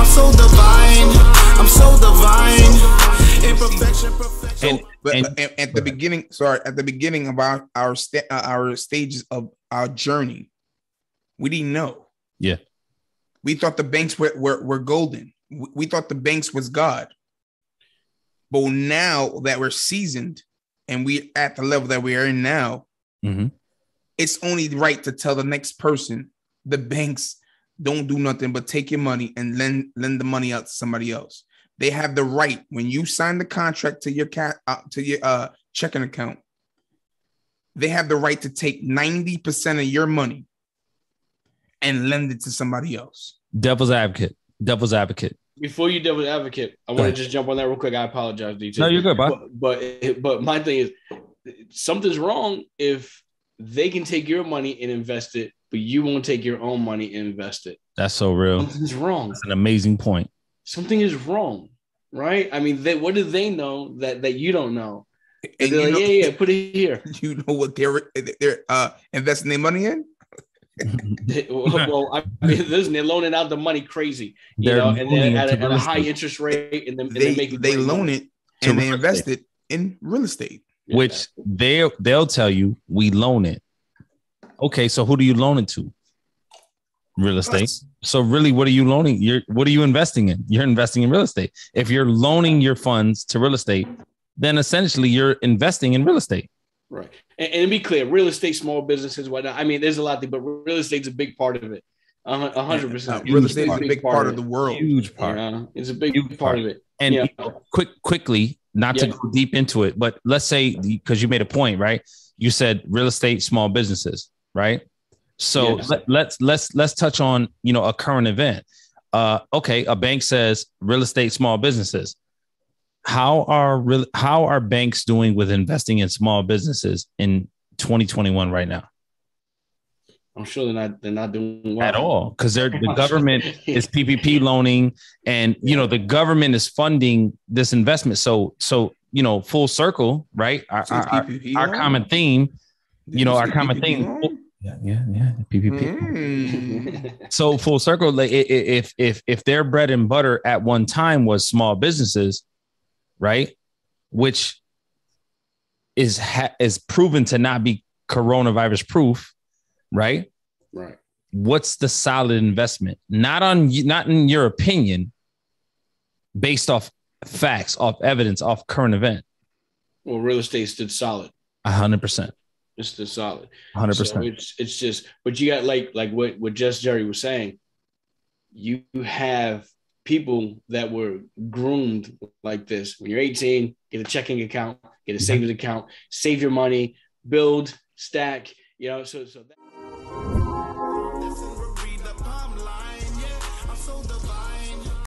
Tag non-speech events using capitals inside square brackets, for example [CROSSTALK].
I'm so divine. I'm so divine. Imperfection, perfection. And, but and- at, at the beginning, sorry, at the beginning of our our sta- uh, our stages of our journey, we didn't know. Yeah. we thought the banks were were, were golden. We, we thought the banks was God. But now that we're seasoned and we at the level that we are in now, Mhm. it's only right to tell the next person the banks don't do nothing but take your money and lend lend the money out to somebody else. They have the right when you sign the contract to your cat uh, to your uh, checking account. They have the right to take 90% of your money and lend it to somebody else. Devil's advocate. Devil's advocate. Before you devil's advocate, I want to just jump on that real quick. I apologize, DJ. No, you're good, bud. But, but but my thing is, something's wrong if they can take your money and invest it, but you won't take your own money and invest it. That's so real. Something's wrong. That's an amazing point. Something is wrong, right? I mean, they, what do they know that that you don't know? And And they're like, know, yeah, yeah, put it here. [LAUGHS] you know what they're they're uh investing their money in? [LAUGHS] [LAUGHS] well, I mean, listen, they're loaning out the money crazy, you They're know, and then at, a, at a high interest rate, and then and They then making they loan it and they real invest it in real estate. Yeah. which they they'll tell you we loan it. Okay, so who do you loan it to? Real estate. Us. So really, what are you loaning? You're what are you investing in? You're investing in real estate. If you're loaning your funds to real estate, then essentially you're investing in real estate. Right. And, and to be clear, real estate, small businesses, whatnot. I mean, there's a lot, there, but real estate's a big part of it. A hun- a hundred Uh, percent. real estate is a big part of the world. Huge You part. know, it's a big Huge part part. of it. And Yeah. quick, quickly, not to go deep into it, but let's say because you made a point, right? You said real estate, small businesses, right? So Yes. let, let's let's let's touch on you know a current event. Uh, okay, a bank says real estate, small businesses. How are real how are banks doing with investing in small businesses in 2021 right now? I'm sure they're not they're not doing well At all, because they're the government [LAUGHS] is PPP loaning, and you know the government is funding this investment. So, so you know, full circle, right? Our, our, our, our common theme, you know, our say common loan? Yeah, yeah, yeah, PPP. Mm. So full circle, like i- i- if if if their bread and butter at one time was small businesses, right, which is ha- is proven to not be coronavirus proof, right? right. what's the solid investment not on not in your opinion based off facts off evidence off current event Well, real estate stood solid. A 100% It stood solid. 100% So it's it's just, but you got like like what what Just Jerry was saying. You have people that were groomed like this. When you're 18, get a checking account, get a mm-hmm. savings account, save your money, build, stack. You know, so so. That-